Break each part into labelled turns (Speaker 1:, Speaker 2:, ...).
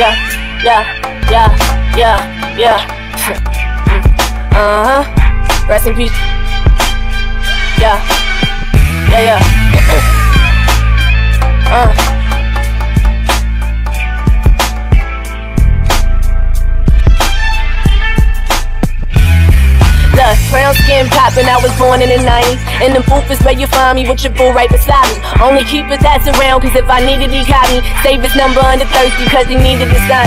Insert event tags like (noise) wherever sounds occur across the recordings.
Speaker 1: yeah, yeah, yeah, yeah, yeah. (laughs) uh huh. Rest in peace. Yeah, yeah, yeah. (laughs) uh. Poppin', I was born in the 90s. In the booth is where you find me with your boo right beside me. Only keep his ass around, cause if I needed, he got me. Save his number under thirsty, cause he needed to sign.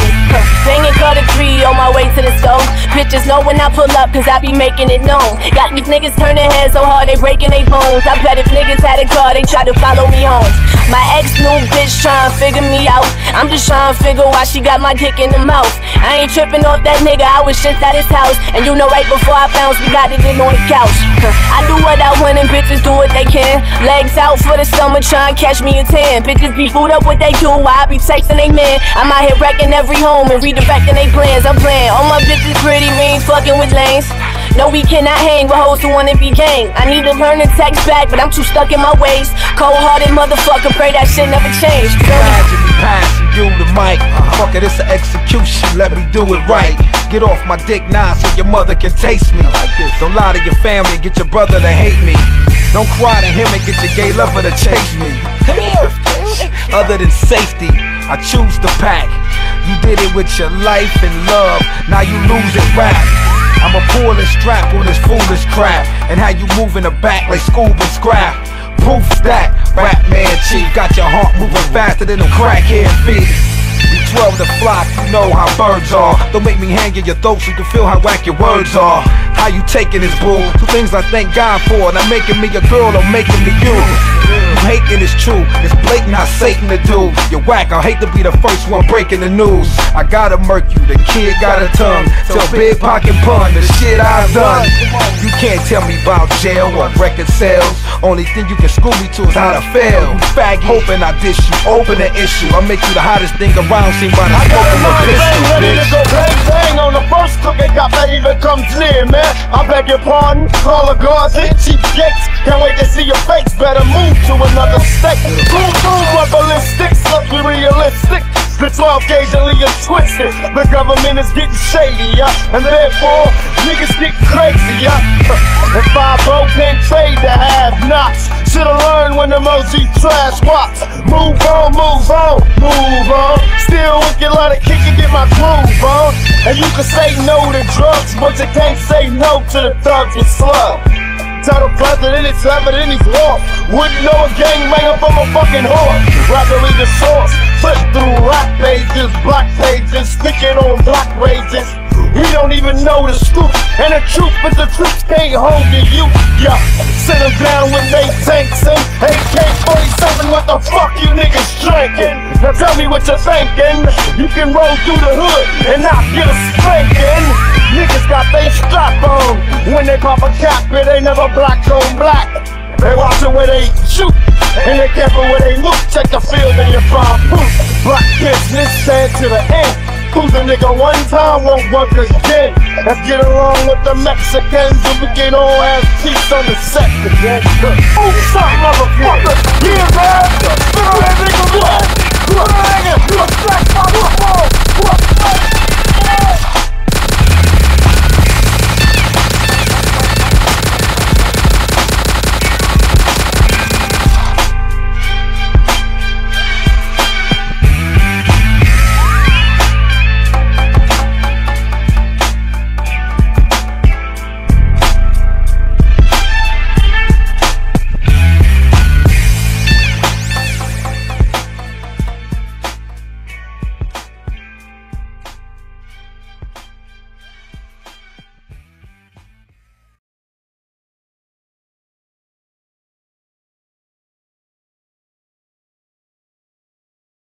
Speaker 1: Bitches know when I pull up, cause I be making it known. Got these niggas turning heads so hard they breaking their bones. I bet if niggas had a car, they try to follow me home. My ex new bitch trying to figure me out. I'm just trying to figure why she got my dick in the mouth. I ain't tripping off that nigga, I was just at his house. And you know right before I bounced, we got it in on the couch. (laughs) I do what I want and bitches do what they can. Legs out for the summer, trying to catch me a tan. Bitches be fooled up what they do I be texting they man. I'm out here wrecking every home and redirecting they plans. I'm playing all my bitches pretty mean, fucking with lanes. No, we cannot hang with hoes who wanna be gang. I need to learn to text back, but I'm too stuck in my ways. Cold hearted motherfucker, pray that shit never change.
Speaker 2: Imagine me passing you the mic. Fuck it, it's an execution, let me do it right. Get off my dick now so your mother can taste me. Don't lie to your family, get your brother to hate me. Don't cry to him and get your gay lover to chase me. Come here. Other than safety, I choose to pack. You did it with your life and love, now you losing rap. I'm a pull and strap on this foolish crap, and how you move in the back like Scooby scrap. Proof that rap man chief got your heart moving faster than a crackhead feet. We 12 the flock, you know how birds are. Don't make me hang in your throat so you can feel how whack your words are. How you taking this bull? Two things I thank God for. Not making me a girl or making me you. You hating is true. It's blatant how Satan to do. You're whack. I hate to be the first one breaking the news. I gotta murk you. The kid got a tongue. Tell Big Pocket Pun the shit I've done. You can't tell me about jail or record sales. Only thing you can school me to is how to fail. Fag hoping I dish you. Open the issue. I make you the hottest thing around. Seen by the smoke of a pistol,
Speaker 3: ready to go bang bang on the first cook ain't got ready to come near, man. I beg your pardon, call the guards and cheap gates. Can't wait to see your face, better move to another state. Boom, what ballistics, be realistic. The 12 gauge and is twisted. The government is getting shady, yeah. And therefore, niggas get crazy, yeah. (laughs) If I broke can't trade the have nots. Should've learned when the Mozi trash walks. Move on, move on, move on. Still wicked, let it kick and get my groove on. And you can say no to drugs, but you can't say no to the thugs with slug. Title president, it's in he's walk. Wouldn't know a gang gang up on a fucking horse. Rapidly the source, flip through rap pages, black pages, sticking on black rages. We don't even know the scoop, and the truth is the truth can't hold the you. Yeah, sit them down when they tanks in AK-47. What the fuck you niggas tell me what you're thinking. You can roll through the hood and not get a spanking. Niggas got they strap on when they pop a cap, it ain't never black on black. They watchin' where they shoot, and they careful where they look. Check the field and you find proof. Black business stand to the end. Who's a nigga one time won't work again. Let's get along with the Mexicans and we get all ass cheeks on the set again. Ooh,